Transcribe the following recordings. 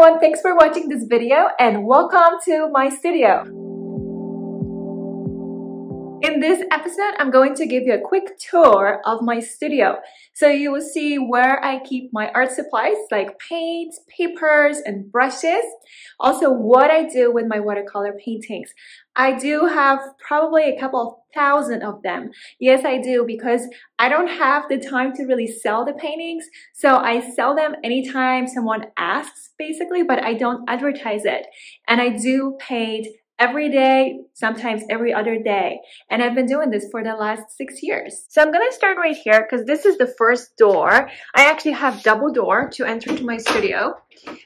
everyone, thanks for watching this video and welcome to my studio. In this episode, I'm going to give you a quick tour of my studio. So you will see where I keep my art supplies like paints, papers, and brushes. Also what I do with my watercolor paintings. I do have probably a couple of thousand of them. Yes, I do because I don't have the time to really sell the paintings. So I sell them anytime someone asks basically, but I don't advertise it. And I do paint every day, sometimes every other day. And I've been doing this for the last six years. So I'm gonna start right here because this is the first door. I actually have double door to enter to my studio.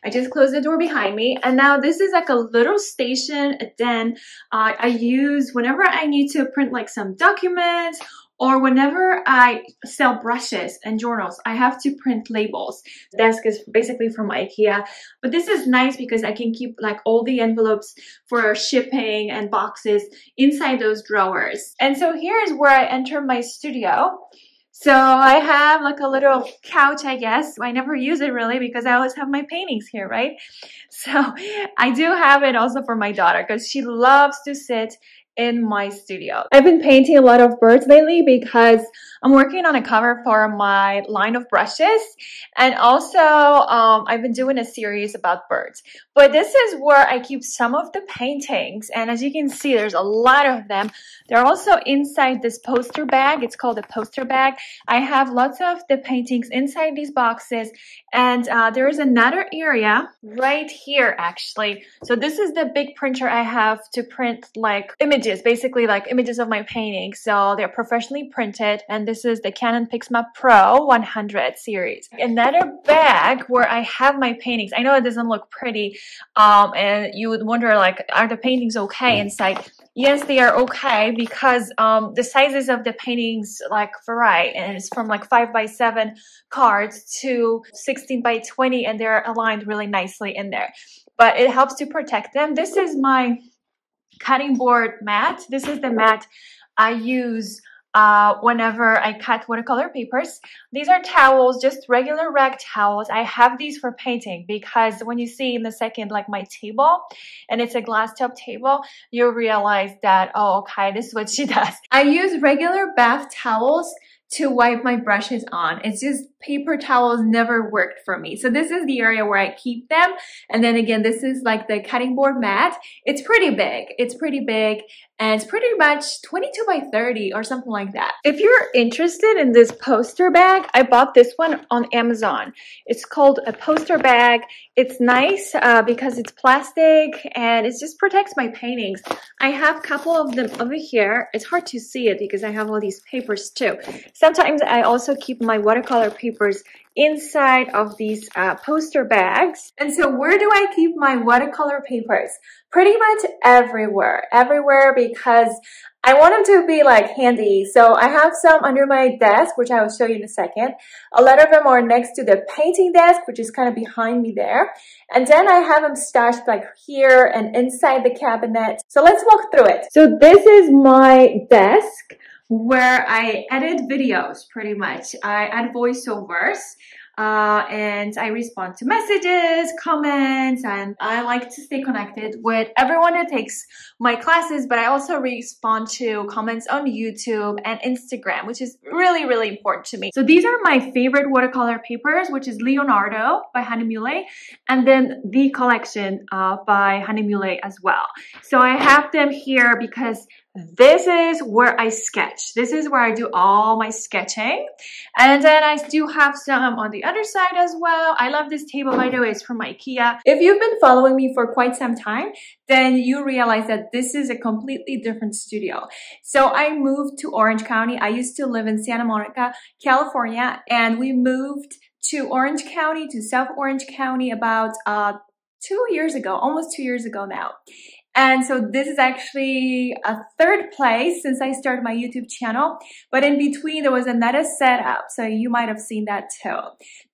I just closed the door behind me. And now this is like a little station, a den uh, I use whenever I need to print like some documents or whenever I sell brushes and journals, I have to print labels. Desk is basically from Ikea, but this is nice because I can keep like all the envelopes for shipping and boxes inside those drawers. And so here is where I enter my studio. So I have like a little couch, I guess. I never use it really because I always have my paintings here, right? So I do have it also for my daughter because she loves to sit in my studio. I've been painting a lot of birds lately because I'm working on a cover for my line of brushes and also um, I've been doing a series about birds. But this is where I keep some of the paintings and as you can see there's a lot of them. They're also inside this poster bag. It's called a poster bag. I have lots of the paintings inside these boxes and uh, there is another area right here actually. So this is the big printer I have to print like images images, basically like images of my paintings. So they're professionally printed and this is the Canon PIXMA Pro 100 series. Another bag where I have my paintings. I know it doesn't look pretty um, and you would wonder like, are the paintings okay inside? Yes, they are okay because um, the sizes of the paintings like vary and it's from like 5 by 7 cards to 16 by 20 and they're aligned really nicely in there. But it helps to protect them. This is my cutting board mat. This is the mat I use uh, whenever I cut watercolor papers. These are towels, just regular rag towels. I have these for painting because when you see in the second like my table and it's a glass top table, you'll realize that, oh, okay, this is what she does. I use regular bath towels to wipe my brushes on. It's just paper towels never worked for me. So this is the area where I keep them. And then again, this is like the cutting board mat. It's pretty big. It's pretty big and it's pretty much 22 by 30 or something like that. If you're interested in this poster bag, I bought this one on Amazon. It's called a poster bag. It's nice uh, because it's plastic and it just protects my paintings. I have a couple of them over here. It's hard to see it because I have all these papers too. Sometimes I also keep my watercolor papers inside of these uh, poster bags. And so where do I keep my watercolor papers? Pretty much everywhere, everywhere because I want them to be like handy. So I have some under my desk, which I will show you in a second. A lot of them are next to the painting desk, which is kind of behind me there. And then I have them stashed like here and inside the cabinet. So let's walk through it. So this is my desk where I edit videos pretty much. I add voiceovers uh, and I respond to messages, comments, and I like to stay connected with everyone that takes my classes, but I also respond to comments on YouTube and Instagram, which is really, really important to me. So these are my favorite watercolor papers, which is Leonardo by Hahnemühle, and then The Collection uh, by Hahnemühle as well. So I have them here because this is where I sketch. This is where I do all my sketching. And then I do have some on the other side as well. I love this table, by the way, it's from Ikea. If you've been following me for quite some time, then you realize that this is a completely different studio. So I moved to Orange County. I used to live in Santa Monica, California, and we moved to Orange County, to South Orange County about uh, two years ago, almost two years ago now. And so this is actually a third place since I started my YouTube channel. But in between, there was another setup. So you might have seen that too.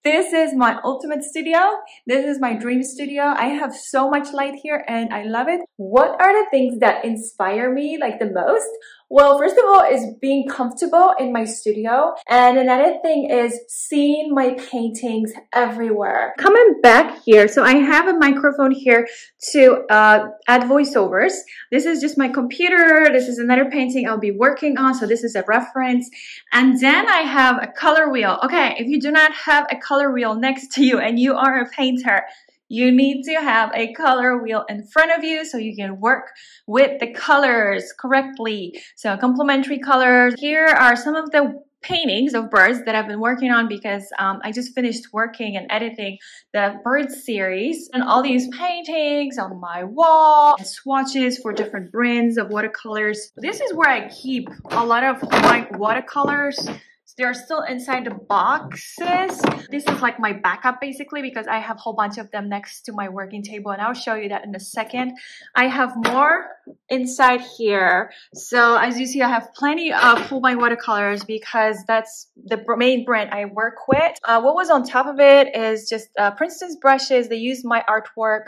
This is my ultimate studio. This is my dream studio. I have so much light here and I love it. What are the things that inspire me like the most? Well, first of all is being comfortable in my studio. And another thing is seeing my paintings everywhere. Coming back here, so I have a microphone here to uh, add voiceovers. This is just my computer. This is another painting I'll be working on. So this is a reference. And then I have a color wheel. Okay, if you do not have a color wheel next to you and you are a painter, you need to have a color wheel in front of you so you can work with the colors correctly. So complementary colors. Here are some of the paintings of birds that I've been working on because um, I just finished working and editing the bird series and all these paintings on my wall and swatches for different brands of watercolors. This is where I keep a lot of my watercolors they're still inside the boxes. This is like my backup basically because I have a whole bunch of them next to my working table and I'll show you that in a second. I have more inside here. So as you see, I have plenty of Holbein watercolors because that's the main brand I work with. Uh, what was on top of it is just uh, Princeton's brushes. They use my artwork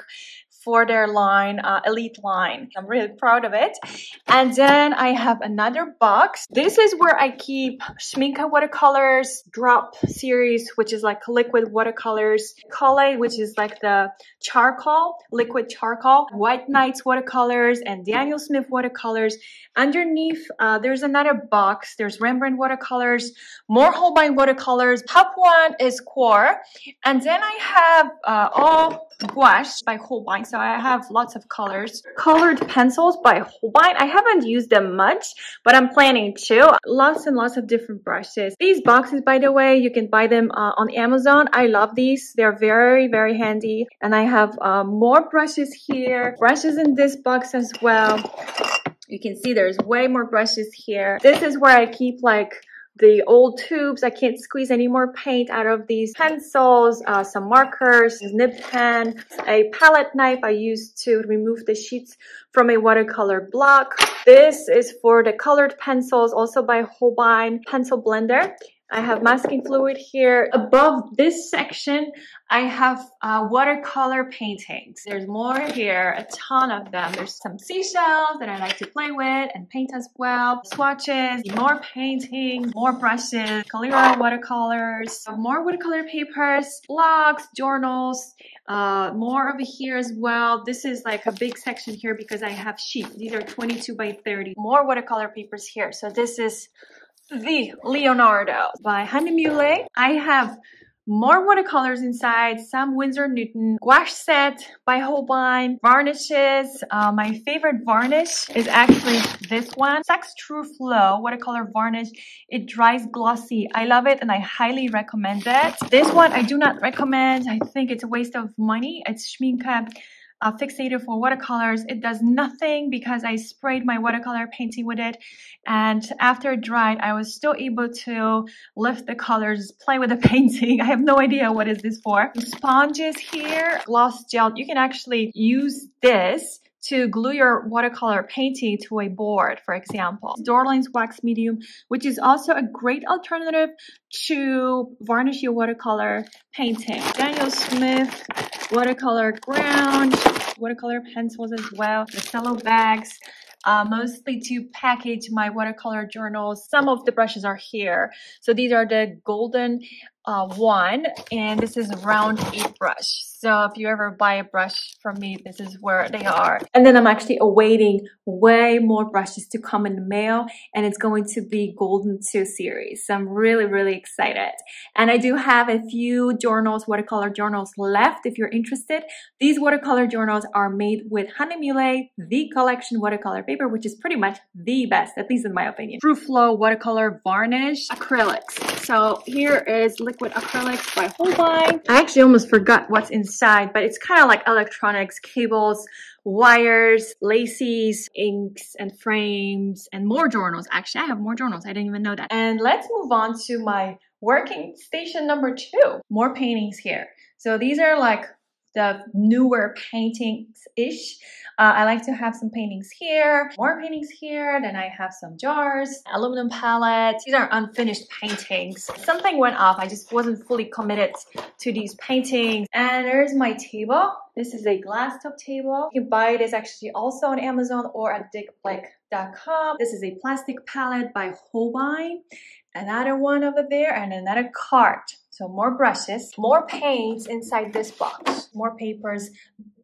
for their line, uh, Elite line. I'm really proud of it. And then I have another box. This is where I keep Schmincke watercolors, Drop series, which is like liquid watercolors, Collé, which is like the charcoal, liquid charcoal, White Nights watercolors, and Daniel Smith watercolors. Underneath, uh, there's another box. There's Rembrandt watercolors, more Holbein watercolors. Top one is Core. And then I have uh, all gouache by Holbein. So I have lots of colors. Colored pencils by Holbein. I haven't used them much, but I'm planning to. Lots and lots of different brushes. These boxes, by the way, you can buy them uh, on Amazon. I love these. They're very, very handy. And I have uh, more brushes here. Brushes in this box as well. You can see there's way more brushes here. This is where I keep like the old tubes. I can't squeeze any more paint out of these pencils, uh, some markers, nib pen, a palette knife I used to remove the sheets from a watercolor block. This is for the colored pencils, also by Holbein Pencil Blender. I have masking fluid here. Above this section, I have uh, watercolor paintings. There's more here, a ton of them. There's some seashells that I like to play with and paint as well. Swatches, more painting, more brushes, Coliro watercolors, more watercolor papers, blogs, journals, uh, more over here as well. This is like a big section here because I have sheets. These are 22 by 30. More watercolor papers here. So this is the Leonardo by Hahnemühle. I have more watercolors inside, some Winsor Newton gouache set by Holbein, varnishes. Uh, my favorite varnish is actually this one, Sax True Flow watercolor varnish. It dries glossy. I love it and I highly recommend it. This one I do not recommend. I think it's a waste of money. It's Schmincke uh, for watercolors. It does nothing because I sprayed my watercolor painting with it. And after it dried, I was still able to lift the colors, play with the painting. I have no idea what is this for. Sponges here, gloss gel. You can actually use this to glue your watercolor painting to a board, for example. Dorland's wax medium, which is also a great alternative to varnish your watercolor painting. Daniel Smith watercolor ground, watercolor pencils as well, the cello bags, uh, mostly to package my watercolor journals. Some of the brushes are here. So these are the golden uh, one, and this is round eight brush. So if you ever buy a brush from me, this is where they are. And then I'm actually awaiting way more brushes to come in the mail, and it's going to be Golden 2 series. So I'm really, really excited. And I do have a few journals, watercolor journals left if you're interested. These watercolor journals are made with Hahnemühle, the collection watercolor paper, which is pretty much the best, at least in my opinion. True Flow watercolor varnish acrylics. So here is liquid acrylics by Holbein. I actually almost forgot what's inside, but it's kind of like electronics, cables, wires, laces, inks, and frames, and more journals. Actually, I have more journals. I didn't even know that. And let's move on to my working station number two. More paintings here. So these are like the newer paintings-ish. Uh, I like to have some paintings here, more paintings here, then I have some jars, aluminum palettes. These are unfinished paintings. Something went off, I just wasn't fully committed to these paintings. And there's my table. This is a glass top table. You can buy this actually also on Amazon or at dickblick.com. This is a plastic palette by Holbein. Another one over there and another cart. So more brushes, more paints inside this box, more papers.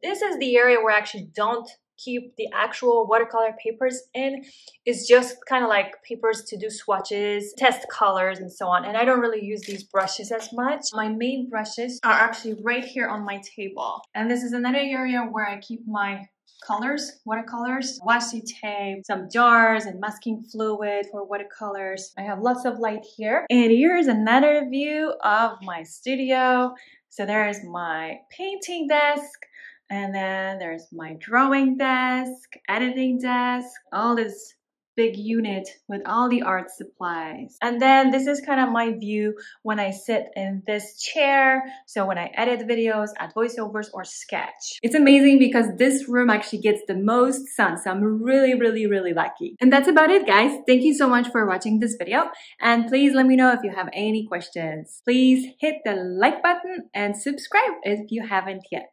This is the area where I actually don't keep the actual watercolor papers in. It's just kind of like papers to do swatches, test colors and so on. And I don't really use these brushes as much. My main brushes are actually right here on my table. And this is another area where I keep my colors, watercolors, washi tape, some jars and masking fluid for watercolors. I have lots of light here. And here's another view of my studio. So there's my painting desk, and then there's my drawing desk, editing desk, all this big unit with all the art supplies. And then this is kind of my view when I sit in this chair. So when I edit videos, add voiceovers or sketch. It's amazing because this room actually gets the most sun. So I'm really, really, really lucky. And that's about it guys. Thank you so much for watching this video. And please let me know if you have any questions. Please hit the like button and subscribe if you haven't yet.